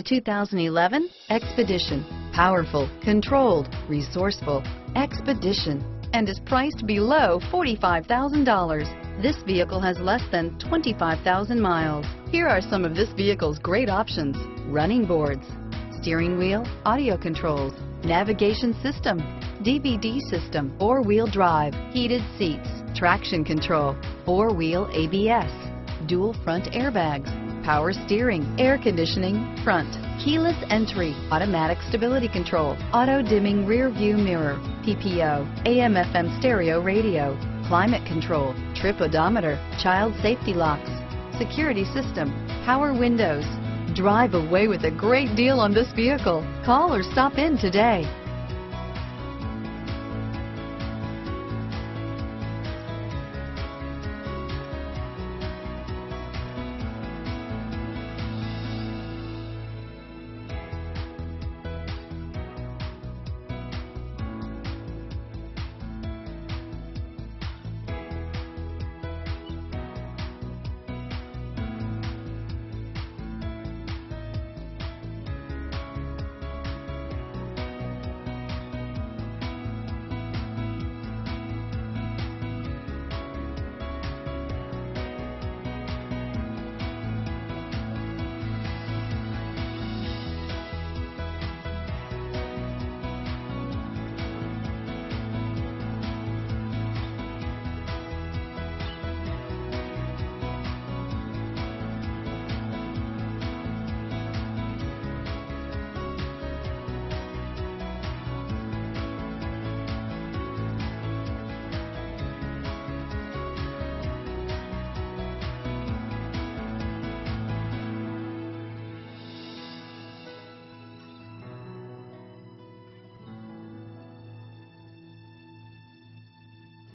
The 2011 Expedition. Powerful, controlled, resourceful. Expedition. And is priced below $45,000. This vehicle has less than 25,000 miles. Here are some of this vehicle's great options. Running boards, steering wheel, audio controls, navigation system, DVD system, four-wheel drive, heated seats, traction control, four-wheel ABS, dual front airbags, power steering, air conditioning, front, keyless entry, automatic stability control, auto dimming rear view mirror, PPO, AM FM stereo radio, climate control, trip odometer, child safety locks, security system, power windows. Drive away with a great deal on this vehicle. Call or stop in today.